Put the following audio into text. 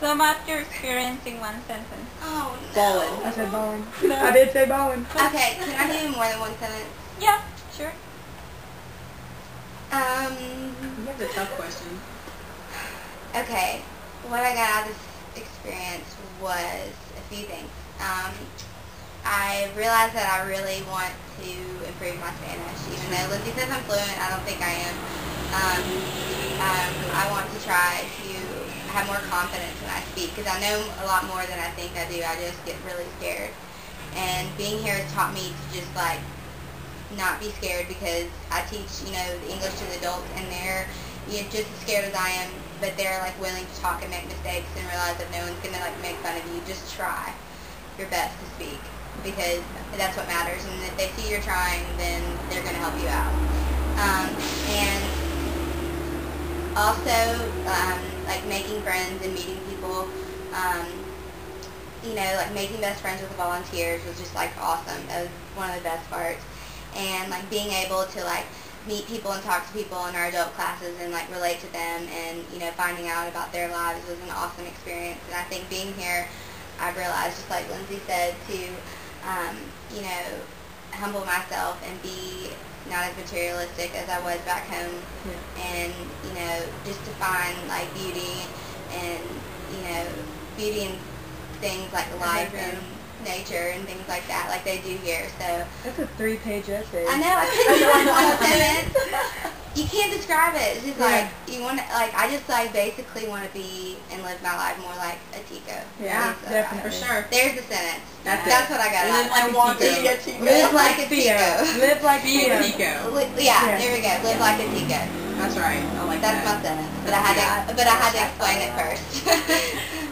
Sum up your experience in one sentence. Oh no. Ballin'. I said ballin'. No. I did say ballin'. Okay, can I do more than one sentence? Yeah, sure. Um. That's a tough question. Okay, what I got out of this experience was a few things. Um, I realized that I really want to improve my Spanish. Even though Lindsey says I'm fluent, I don't think I am. Um, um, I want to try to have more confidence when I speak because I know a lot more than I think I do. I just get really scared. And being here has taught me to just like not be scared because I teach, you know, the English to the adults and they're you know, just as scared as I am, but they're like willing to talk and make mistakes and realize that no one's gonna like make fun of you. Just try your best to speak because that's what matters. And if they see you're trying, then they're gonna help you out. Um, and also, like making friends and meeting people. Um, you know, like making best friends with the volunteers was just like awesome. That was one of the best parts. And like being able to like meet people and talk to people in our adult classes and like relate to them and you know finding out about their lives was an awesome experience. And I think being here, I've realized just like Lindsey said to um, you know humble myself and be not as materialistic as I was back home just to find like beauty and you know beauty and things like life and nature and things like that like they do here so That's a three-page essay. I know I couldn't do one sentence you can't describe it it's just Yeah. like you want to like I just like basically want to be and live my life more like a Tico Yeah, definitely. For sure. there's the sentence That's that's, what I got Live like I a want Tico. to be a Tico Live like a Tico Live like Be a. Tico. Yeah, Yeah. there we go live like a Tico That's right. I like that's my that. sentence but I had to but I had to explain it first